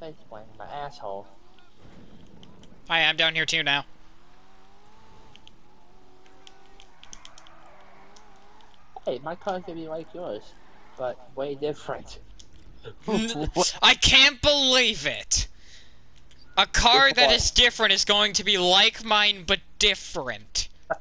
face plant, my asshole. Oh, Hi, I'm down here too now. Hey, my car's gonna be like yours, but way different. I can't believe it! A car that is different is going to be like mine, but different.